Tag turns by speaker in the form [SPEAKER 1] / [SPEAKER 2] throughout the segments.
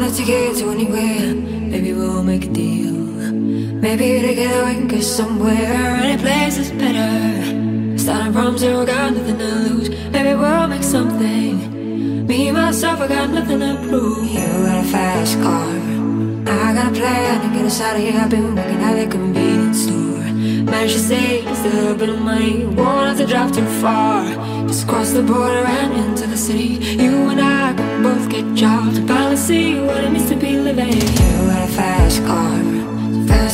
[SPEAKER 1] wanna take it to anywhere. Maybe we'll make a deal. Maybe together we can go somewhere. Any place is better. Starting from zero, got nothing to lose. Maybe we'll make something. Me, myself, I got nothing to prove. You got a fast car. I got a plan to get us out of here. I've been working at a convenience store. Managed to save a little bit of money. Won't have to drive too far. Just cross the border and into the city. You and I can both get jobs.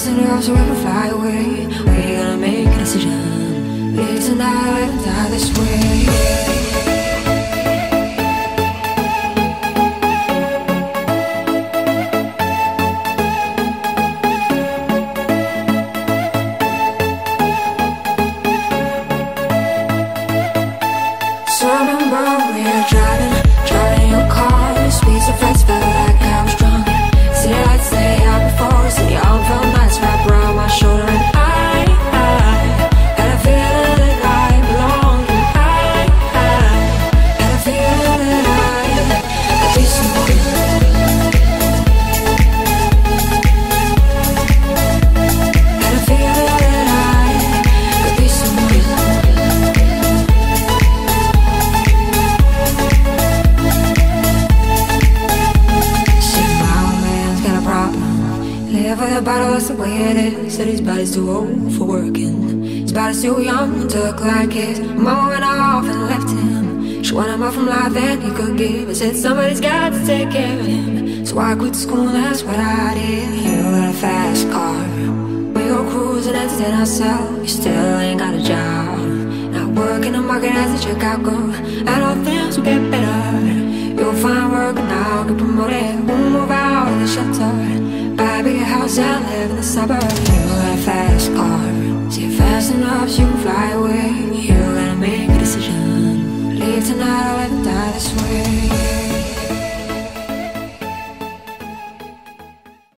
[SPEAKER 1] Fast enough so we can fly away. We gotta make a decision. Live tonight die this way. With a bottle, that's the way it is. Said his body's too old for working. His body's too young to look like his. Mama went off and left him. She wanted more from life than he could give. I said somebody's got to take care of him. So I quit school, that's what I did. You got a fast car. We go cruising, entertain ourselves. You still ain't got a job. Not working the market as a checkout girl. I know things will get better. You'll find work and I'll get promoted. We'll move out of the shelter. House and live in the suburbs. You a fast car. See, fast enough, you.